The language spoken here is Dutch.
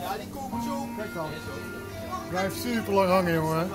Ja, die komen zo. Kijk dan. Super lang hangen, jongen.